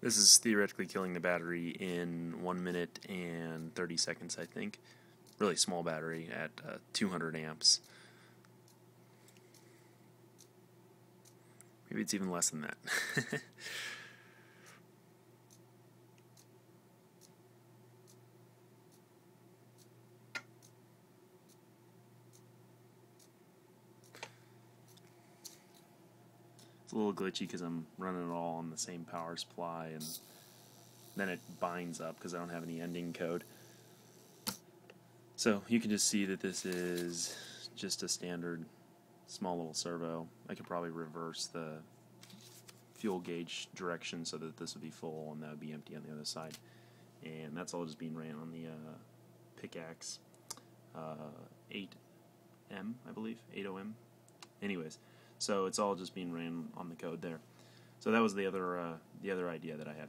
This is theoretically killing the battery in 1 minute and 30 seconds, I think. Really small battery at uh, 200 amps. Maybe it's even less than that. little glitchy because I'm running it all on the same power supply and then it binds up because I don't have any ending code. So you can just see that this is just a standard small little servo. I could probably reverse the fuel gauge direction so that this would be full and that would be empty on the other side. And that's all just being ran on the uh, Picaxe uh, 8M, I believe, 80M. Anyways, so it's all just being ran on the code there. So that was the other uh, the other idea that I had.